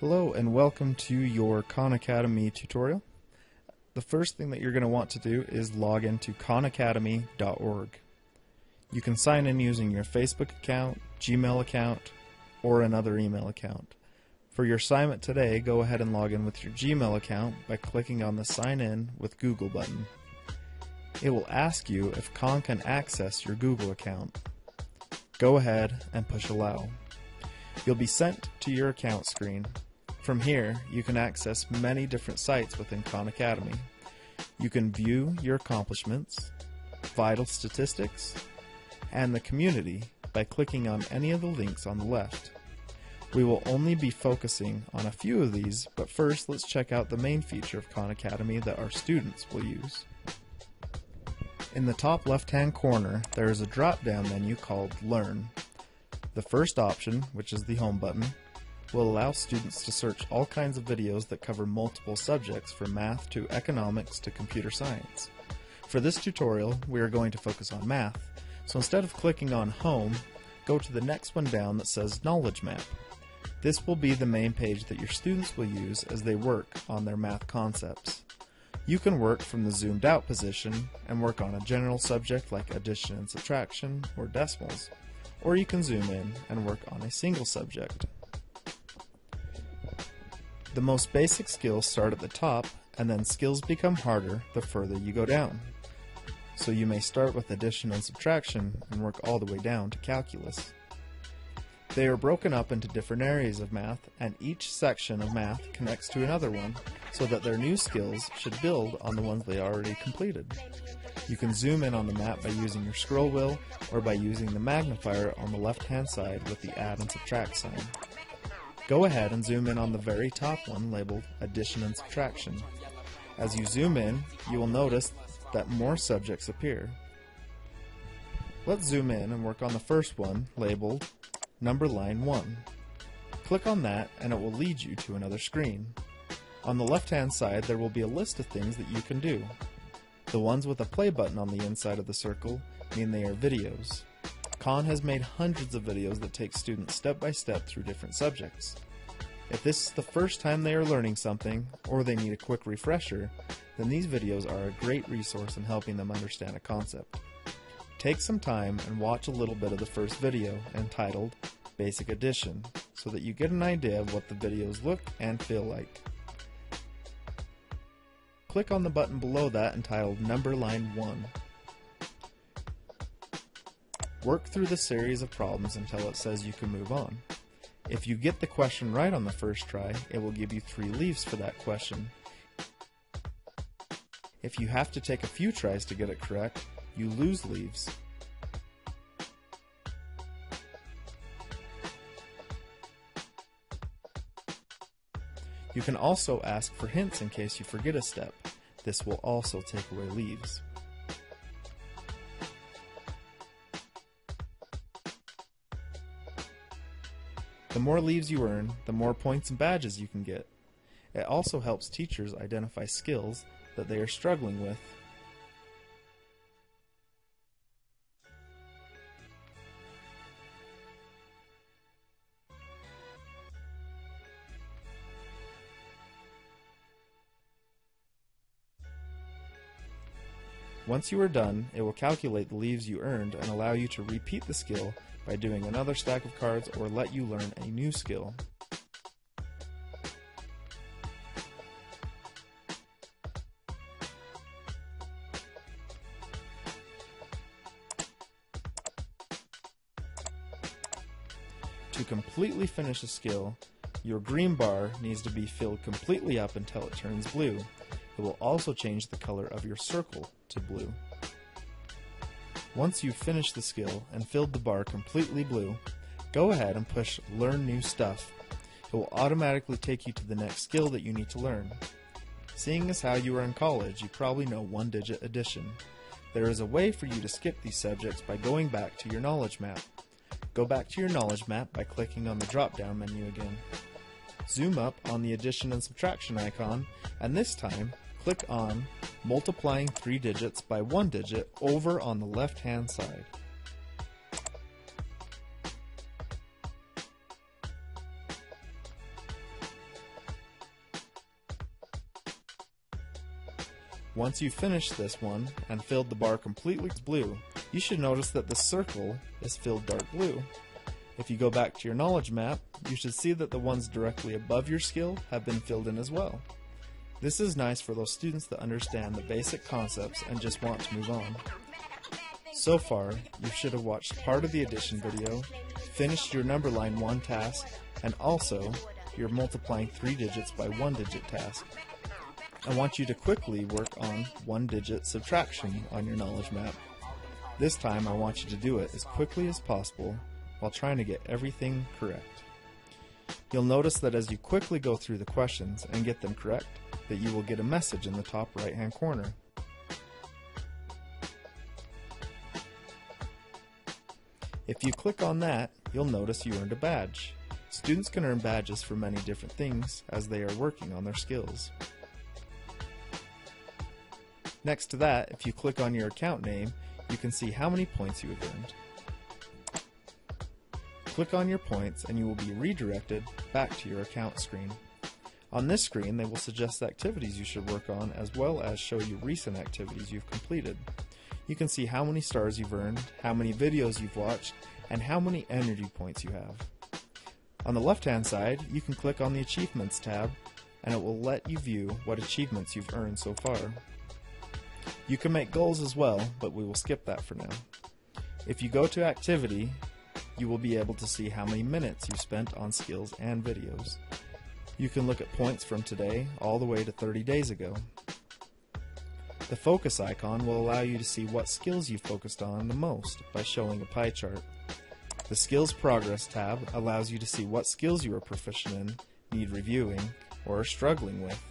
Hello and welcome to your Khan Academy tutorial. The first thing that you're going to want to do is log into khanacademy.org. You can sign in using your Facebook account, Gmail account, or another email account. For your assignment today, go ahead and log in with your Gmail account by clicking on the Sign In with Google button. It will ask you if Khan can access your Google account. Go ahead and push Allow. You'll be sent to your account screen. From here, you can access many different sites within Khan Academy. You can view your accomplishments, vital statistics, and the community by clicking on any of the links on the left. We will only be focusing on a few of these, but first let's check out the main feature of Khan Academy that our students will use. In the top left hand corner, there is a drop down menu called Learn. The first option, which is the Home button, will allow students to search all kinds of videos that cover multiple subjects from math to economics to computer science. For this tutorial, we are going to focus on math, so instead of clicking on Home, go to the next one down that says Knowledge Map. This will be the main page that your students will use as they work on their math concepts. You can work from the zoomed out position and work on a general subject like addition and subtraction or decimals, or you can zoom in and work on a single subject. The most basic skills start at the top, and then skills become harder the further you go down. So you may start with addition and subtraction and work all the way down to calculus. They are broken up into different areas of math, and each section of math connects to another one, so that their new skills should build on the ones they already completed. You can zoom in on the map by using your scroll wheel, or by using the magnifier on the left hand side with the add and subtract sign. Go ahead and zoom in on the very top one labeled Addition and Subtraction. As you zoom in, you will notice that more subjects appear. Let's zoom in and work on the first one labeled Number Line 1. Click on that and it will lead you to another screen. On the left hand side there will be a list of things that you can do. The ones with a play button on the inside of the circle mean they are videos. Khan has made hundreds of videos that take students step by step through different subjects. If this is the first time they are learning something, or they need a quick refresher, then these videos are a great resource in helping them understand a concept. Take some time and watch a little bit of the first video, entitled Basic Addition, so that you get an idea of what the videos look and feel like. Click on the button below that entitled Number Line 1 Work through the series of problems until it says you can move on. If you get the question right on the first try, it will give you three leaves for that question. If you have to take a few tries to get it correct, you lose leaves. You can also ask for hints in case you forget a step. This will also take away leaves. The more leaves you earn, the more points and badges you can get. It also helps teachers identify skills that they are struggling with. Once you are done, it will calculate the leaves you earned and allow you to repeat the skill by doing another stack of cards or let you learn a new skill. To completely finish a skill, your green bar needs to be filled completely up until it turns blue. It will also change the color of your circle to blue. Once you've finished the skill and filled the bar completely blue, go ahead and push Learn New Stuff. It will automatically take you to the next skill that you need to learn. Seeing as how you are in college, you probably know one digit addition. There is a way for you to skip these subjects by going back to your knowledge map. Go back to your knowledge map by clicking on the drop down menu again. Zoom up on the addition and subtraction icon, and this time click on multiplying three digits by one digit over on the left-hand side. Once you've finished this one and filled the bar completely blue, you should notice that the circle is filled dark blue. If you go back to your knowledge map, you should see that the ones directly above your skill have been filled in as well. This is nice for those students that understand the basic concepts and just want to move on. So far, you should have watched part of the addition video, finished your number line 1 task, and also your multiplying 3 digits by 1 digit task. I want you to quickly work on 1 digit subtraction on your knowledge map. This time I want you to do it as quickly as possible while trying to get everything correct. You'll notice that as you quickly go through the questions and get them correct, that you will get a message in the top right hand corner. If you click on that, you'll notice you earned a badge. Students can earn badges for many different things as they are working on their skills. Next to that, if you click on your account name, you can see how many points you have earned. Click on your points and you will be redirected back to your account screen. On this screen, they will suggest activities you should work on as well as show you recent activities you've completed. You can see how many stars you've earned, how many videos you've watched, and how many energy points you have. On the left hand side, you can click on the Achievements tab and it will let you view what achievements you've earned so far. You can make goals as well, but we will skip that for now. If you go to Activity, you will be able to see how many minutes you spent on skills and videos. You can look at points from today all the way to 30 days ago. The focus icon will allow you to see what skills you've focused on the most by showing a pie chart. The Skills Progress tab allows you to see what skills you are proficient in, need reviewing, or are struggling with.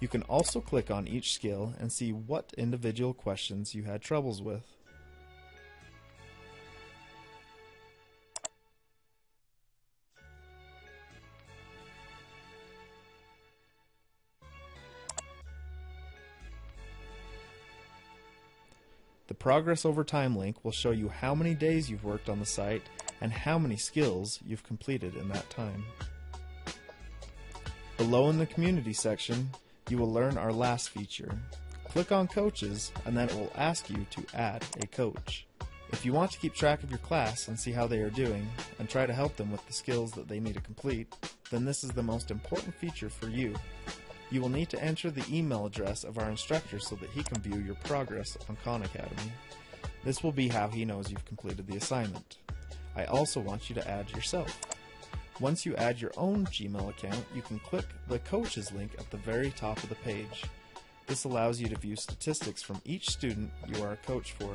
You can also click on each skill and see what individual questions you had troubles with. Progress Over Time link will show you how many days you've worked on the site and how many skills you've completed in that time. Below in the Community section, you will learn our last feature. Click on Coaches and then it will ask you to add a coach. If you want to keep track of your class and see how they are doing and try to help them with the skills that they need to complete, then this is the most important feature for you. You will need to enter the email address of our instructor so that he can view your progress on Khan Academy. This will be how he knows you've completed the assignment. I also want you to add yourself. Once you add your own Gmail account, you can click the coaches link at the very top of the page. This allows you to view statistics from each student you are a coach for.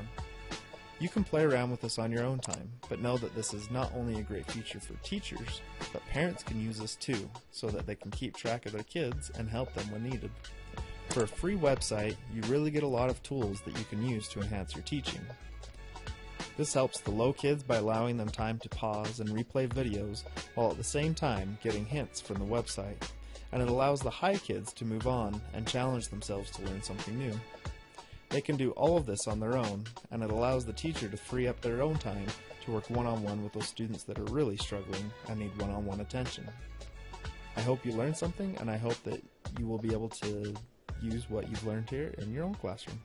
You can play around with this on your own time, but know that this is not only a great feature for teachers, but parents can use this too, so that they can keep track of their kids and help them when needed. For a free website, you really get a lot of tools that you can use to enhance your teaching. This helps the low kids by allowing them time to pause and replay videos while at the same time getting hints from the website, and it allows the high kids to move on and challenge themselves to learn something new. They can do all of this on their own, and it allows the teacher to free up their own time to work one on one with those students that are really struggling and need one on one attention. I hope you learned something, and I hope that you will be able to use what you've learned here in your own classroom.